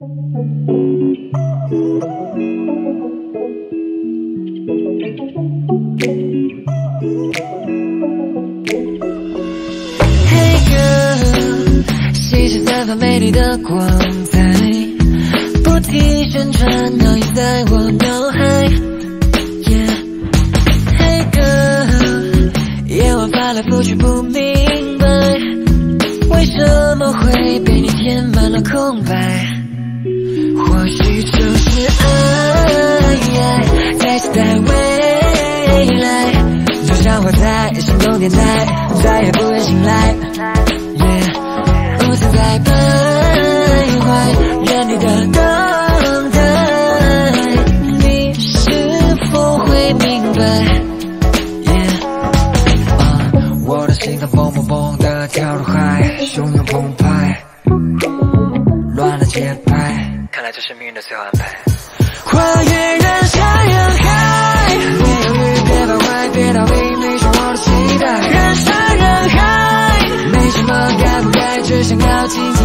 Hey girl，细细散发美丽的光彩，不停旋转烙印在我脑海。Yeah。Hey girl，夜晚翻来覆去不明白，为什么会被你填满了空白？心动电台，再也不愿醒来。Yeah，不曾在徘徊原地的等待，你是否会明白？Yeah，啊，我的心脏砰砰砰的跳入海，汹涌澎湃，乱了节拍。看来这是命运的最后安排。只想靠近